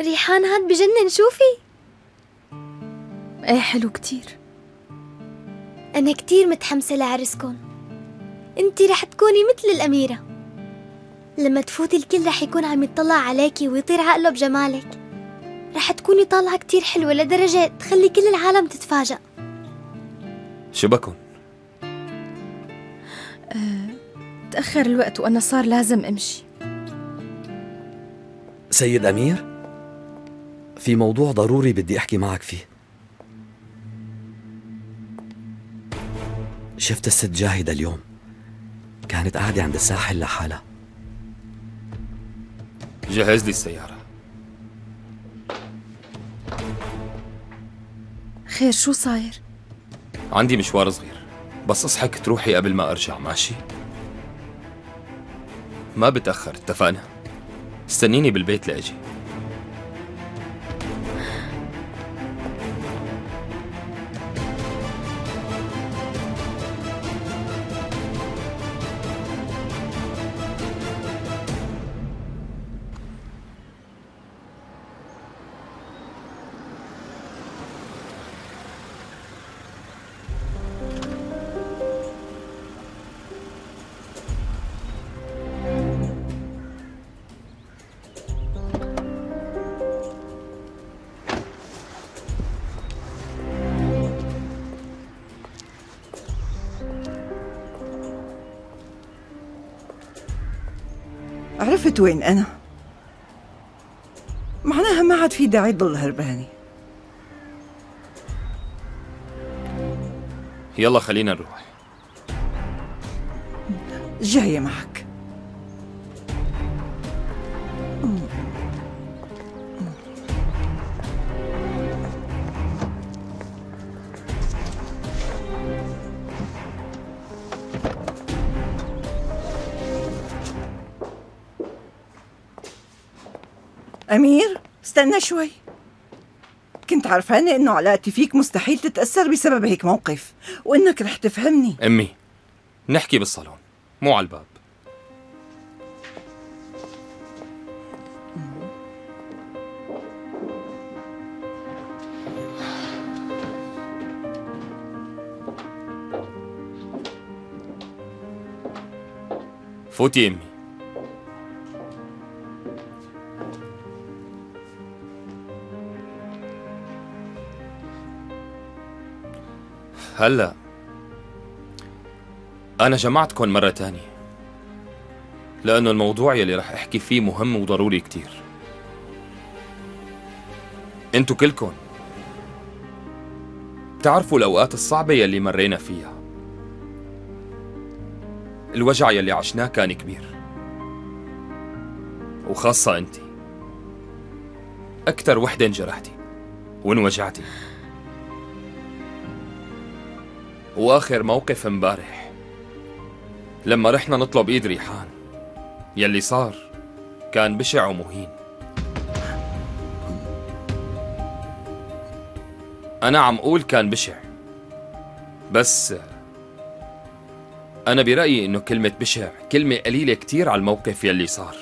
ريحان هاد بجنن شوفي إيه حلو كتير. أنا كتير متحمسة لعرسكن انتي رح تكوني مثل الأميرة. لما تفوتي الكل رح يكون عم يطلع عليكي ويطير عقله بجمالك. رح تكوني طالعة كتير حلوة لدرجة تخلي كل العالم تتفاجأ. شبكن تأخر الوقت وأنا صار لازم أمشي. سيد أمير؟ في موضوع ضروري بدي أحكي معك فيه. شفت الست جاهدة اليوم. كانت قاعدة عند الساحل لحالها. جهز لي السيارة. خير شو صاير؟ عندي مشوار صغير. بس أصحك تروحي قبل ما أرجع ماشي؟ ما بتأخر اتفقنا؟ استنيني بالبيت لأجي. عرفت وين أنا؟ معناها ما عاد في داعي تضل هربانة يلا خلينا نروح. جاية معك. أمير استنى شوي. كنت عرفانة إنه علاقتي فيك مستحيل تتأثر بسبب هيك موقف وإنك رح تفهمني. أمي نحكي بالصالون مو على الباب. فوتي أمي. هلا. أنا جمعتكم مرة تانية. لأنه الموضوع يلي رح أحكي فيه مهم وضروري كتير. أنتو كلكن بتعرفوا الأوقات الصعبة يلي مرينا فيها. الوجع يلي عشناه كان كبير. وخاصة انت أكتر وحدة انجرحتي وانوجعتي واخر موقف امبارح. لما رحنا نطلب إيد ريحان يلي صار كان بشع ومهين. أنا عم أقول كان بشع بس أنا برأيي إنه كلمة بشع كلمة قليلة كتير على الموقف يلي صار.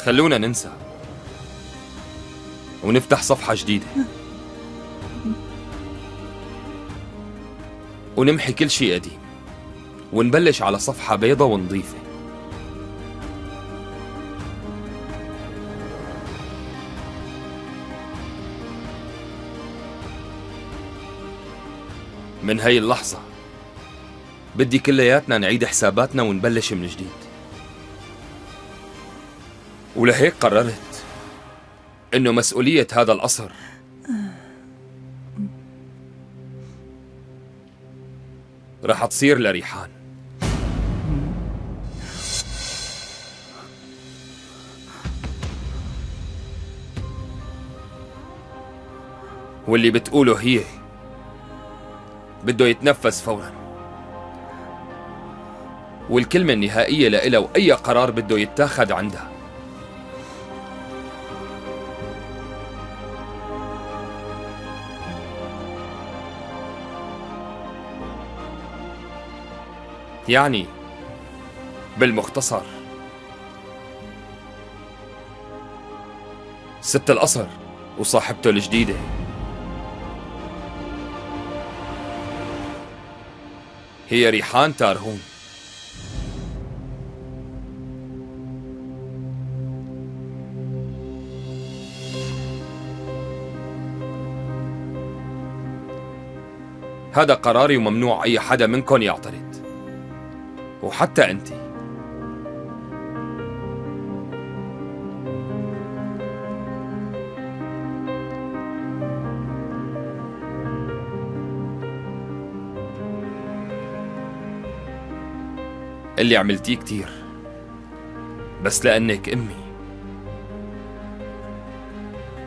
خلونا ننسى. ونفتح صفحة جديدة. ونمحي كل شيء قديم. ونبلش على صفحة بيضة ونظيفة. من هاي اللحظة بدي كلياتنا نعيد حساباتنا ونبلش من جديد. ولهيك قررت إنه مسؤولية هذا القصر رح تصير لريحان. واللي بتقوله هي بده يتنفذ فورا. والكلمة النهائية لإلها وأي قرار بده يتاخد عندها. يعني بالمختصر. ست القصر وصاحبته الجديدة. هي ريحان تارهون. هذا قراري وممنوع أي حدا منكم يعترض. وحتى أنت. اللي عملتيه كتير بس لأنك أمي.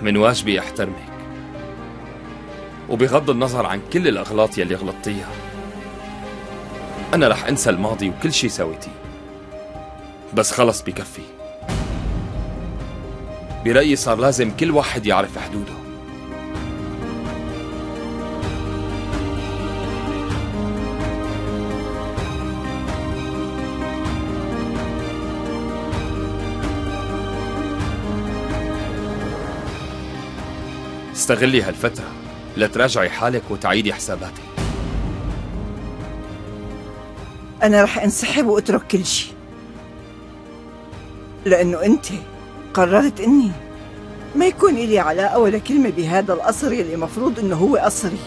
من واجبي أحترمك وبغض النظر عن كل الأغلاط يلي غلطتيها. أنا رح أنسى الماضي وكل شي سويتيه. بس خلص بكفي. برأيي صار لازم كل واحد يعرف حدوده. استغلي هالفترة لتراجعي حالك وتعيدي حساباتك. أنا رح انسحب وأترك كل شيء لأنه أنت قررت إني ما يكون إلي علاقة ولا كلمة بهذا القصر يلي مفروض إنه هو قصري.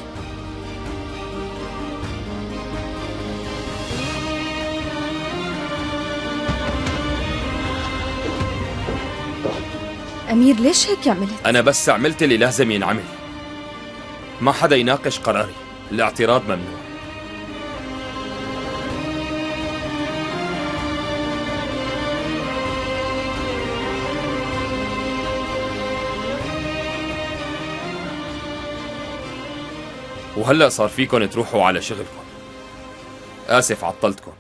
أمير ليش هيك عملت؟ أنا بس عملت اللي لازم ينعمل. ما حدا يناقش قراري. الاعتراض ممنوع. وهلأ صار فيكن تروحوا على شغلكم آسف عطلتكم